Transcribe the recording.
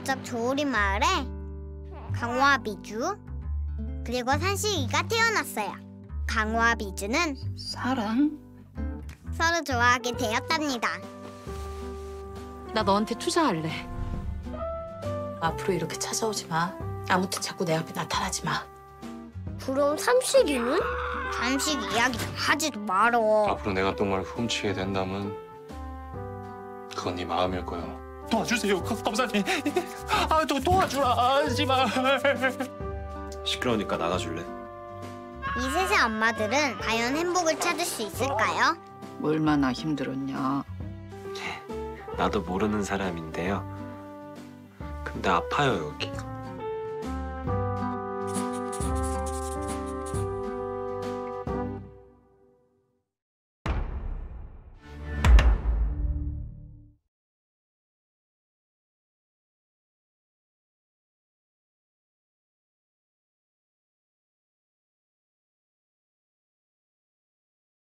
옛적 조우리 마을에 강호와 비주 그리고 산식이가 태어났어요. 강호와 비주는 사랑? 서로 좋아하게 되었답니다. 나 너한테 투자할래. 앞으로 이렇게 찾아오지 마. 아무튼 자꾸 내 앞에 나타나지 마. 그럼 삼식이는? 삼식 이야기 하지도 말어. 앞으로 내가 똥을 훔치게 된다면 그건 네 마음일 거야. 도와주세요, 검- 검사님. 아, 도, 도와주라, 제발. 시끄러우니까 나가줄래? 이 셋의 엄마들은 과연 행복을 찾을 수 있을까요? 얼마나 힘들었냐. 나도 모르는 사람인데요. 근데 아파요, 여기.